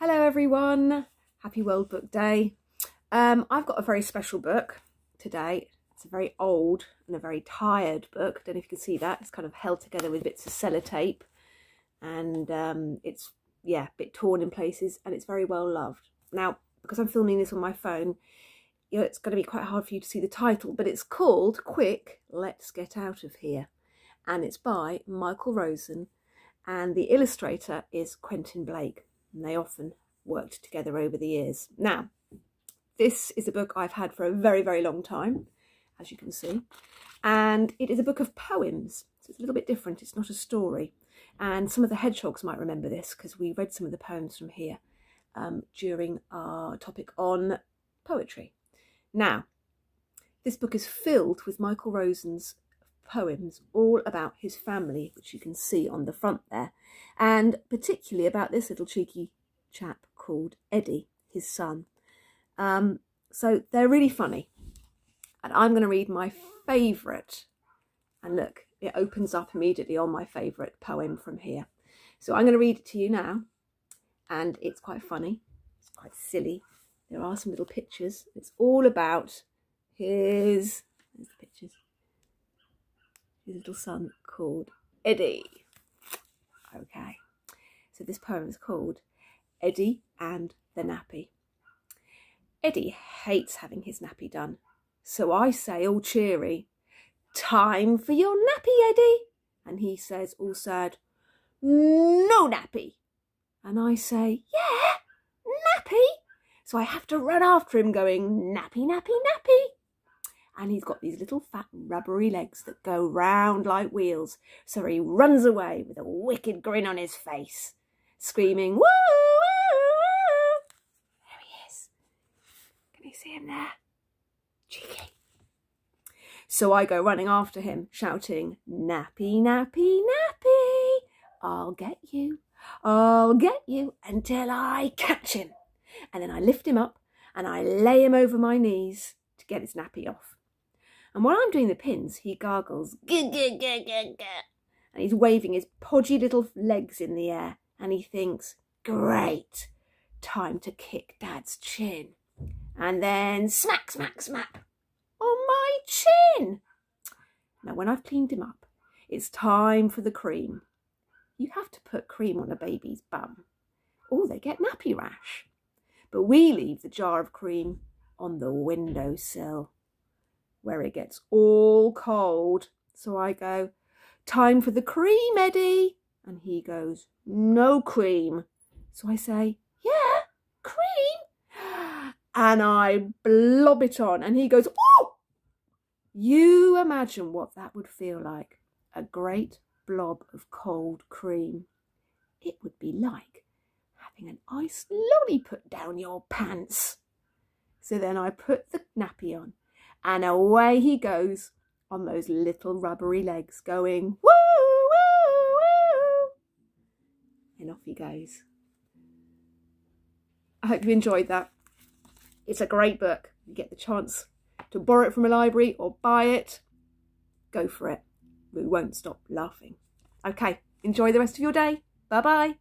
Hello everyone, happy World Book Day. Um, I've got a very special book today. It's a very old and a very tired book. Don't know if you can see that. It's kind of held together with bits of sellotape and um, it's, yeah, a bit torn in places and it's very well loved. Now, because I'm filming this on my phone, you know, it's going to be quite hard for you to see the title, but it's called Quick, Let's Get Out of Here. And it's by Michael Rosen and the illustrator is Quentin Blake and they often worked together over the years. Now, this is a book I've had for a very, very long time, as you can see, and it is a book of poems. So it's a little bit different. It's not a story. And some of the hedgehogs might remember this because we read some of the poems from here um, during our topic on poetry. Now, this book is filled with Michael Rosen's poems all about his family, which you can see on the front there, and particularly about this little cheeky chap called Eddie, his son. Um, so they're really funny. And I'm going to read my favourite. And look, it opens up immediately on my favourite poem from here. So I'm going to read it to you now. And it's quite funny. It's quite silly. There are some little pictures. It's all about his... There's the pictures his little son called Eddie. Okay, so this poem is called Eddie and the Nappy. Eddie hates having his nappy done, so I say all cheery, Time for your nappy, Eddie. And he says all sad, No nappy. And I say, Yeah, nappy. So I have to run after him going, Nappy, nappy, nappy and he's got these little fat rubbery legs that go round like wheels. So he runs away with a wicked grin on his face, screaming, woo, woo, woo. There he is. Can you see him there? Cheeky. So I go running after him, shouting, nappy, nappy, nappy. I'll get you. I'll get you until I catch him. And then I lift him up and I lay him over my knees to get his nappy off. And while I'm doing the pins, he gargles, gig and he's waving his podgy little legs in the air, and he thinks, great, time to kick Dad's chin. And then smack, smack, smack on my chin. Now, when I've cleaned him up, it's time for the cream. You have to put cream on a baby's bum, or they get nappy rash. But we leave the jar of cream on the windowsill where it gets all cold. So I go, time for the cream, Eddie. And he goes, no cream. So I say, yeah, cream. And I blob it on. And he goes, oh! You imagine what that would feel like. A great blob of cold cream. It would be like having an ice lolly put down your pants. So then I put the nappy on and away he goes on those little rubbery legs going woo, woo, woo. And off he goes. I hope you enjoyed that. It's a great book. You get the chance to borrow it from a library or buy it. Go for it. We won't stop laughing. Okay, enjoy the rest of your day. Bye-bye.